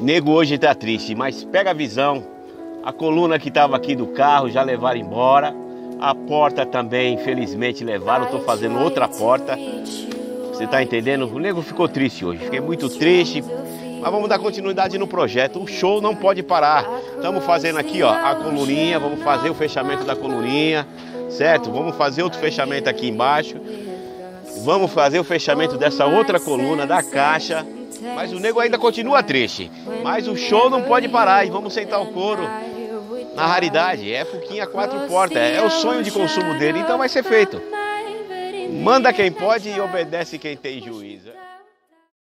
Nego hoje tá triste, mas pega a visão. A coluna que tava aqui do carro já levaram embora. A porta também, infelizmente, levaram. Tô fazendo outra porta. Você tá entendendo? O nego ficou triste hoje. Fiquei muito triste. Mas vamos dar continuidade no projeto. O show não pode parar. Estamos fazendo aqui, ó, a coluninha. Vamos fazer o fechamento da coluninha, certo? Vamos fazer outro fechamento aqui embaixo. Vamos fazer o fechamento dessa outra coluna da caixa. Mas o nego ainda continua triste. Mas o show não pode parar e vamos sentar o couro. Na raridade, é Fuquinha quatro portas. É o sonho de consumo dele, então vai ser feito. Manda quem pode e obedece quem tem juízo.